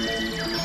Música